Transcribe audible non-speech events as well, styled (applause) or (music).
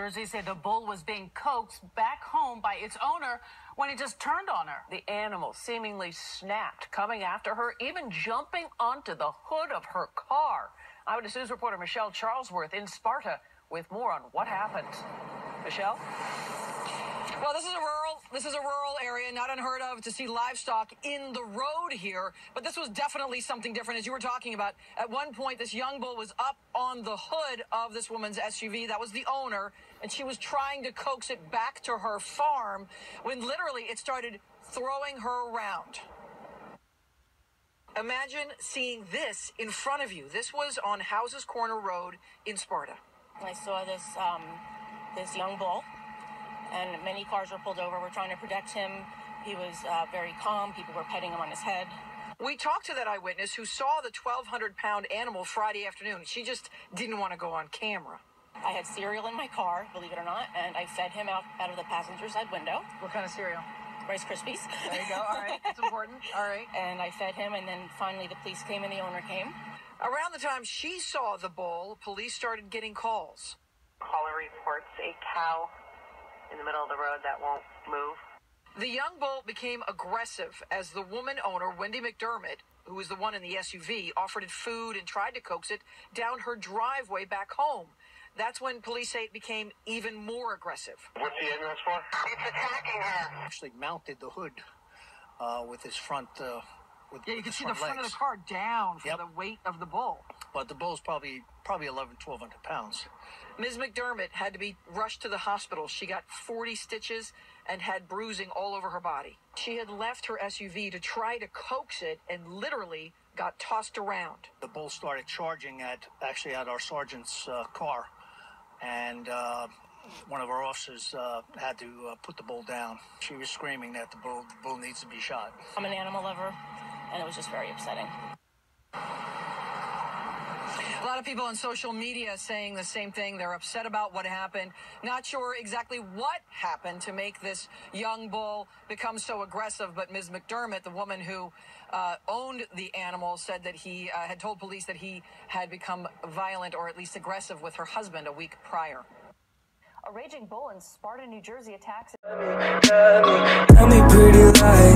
Jersey say the bull was being coaxed back home by its owner when it just turned on her. The animal seemingly snapped, coming after her, even jumping onto the hood of her car. Eyewitness News reporter Michelle Charlesworth in Sparta with more on what happened. Michelle? Well, this is a rural this is a rural area, not unheard of to see livestock in the road here, but this was definitely something different as you were talking about. At one point this young bull was up on the hood of this woman's SUV, that was the owner, and she was trying to coax it back to her farm when literally it started throwing her around. Imagine seeing this in front of you. This was on Houses Corner Road in Sparta. I saw this um, this young bull and many cars were pulled over. We're trying to protect him. He was uh, very calm. People were petting him on his head. We talked to that eyewitness who saw the 1,200 pound animal Friday afternoon. She just didn't want to go on camera. I had cereal in my car, believe it or not, and I fed him out, out of the passenger side window. What kind of cereal? Rice Krispies. There you go. All right. That's (laughs) important. All right. and I fed him, and then finally the police came and the owner came. Around the time she saw the bull, police started getting calls. Caller reports a cow in the middle of the road that won't move. The young bull became aggressive as the woman owner, Wendy McDermott, who was the one in the SUV, offered it food and tried to coax it down her driveway back home. That's when police say it became even more aggressive. What's the ambulance for? It's attacking her. Actually mounted the hood uh, with his front. Uh, with Yeah, you can see the front of the car down from Yep. the weight of the bull. But the bull's probably probably 11, 1200 pounds. Ms. McDermott had to be rushed to the hospital. She got 40 stitches and had bruising all over her body. She had left her SUV to try to coax it and literally got tossed around. The bull started charging at actually at our sergeant's uh, car, and uh, one of our officers uh, had to uh, put the bull down. She was screaming that the bull the bull needs to be shot. I'm an animal lover, and it was just very upsetting. A lot of people on social media saying the same thing. They're upset about what happened. Not sure exactly what happened to make this young bull become so aggressive. But Ms. McDermott, the woman who uh, owned the animal, said that he uh, had told police that he had become violent or at least aggressive with her husband a week prior. A raging bull in Sparta, New Jersey attacks. Tell me pretty lies, look me in the face. Tell me